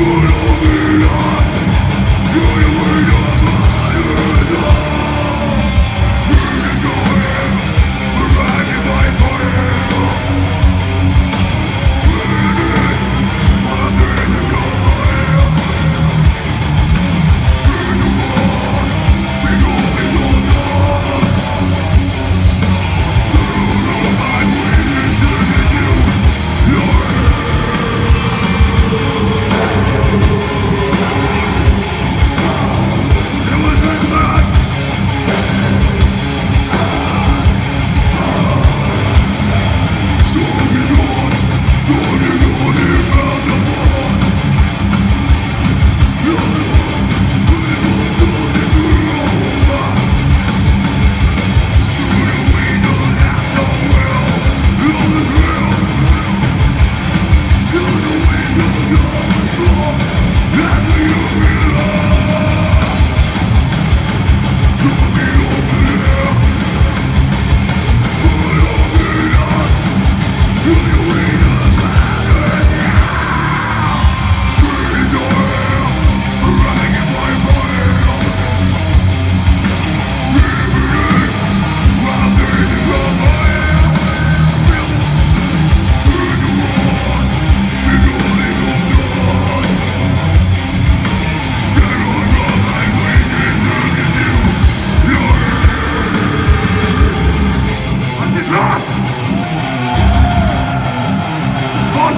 You're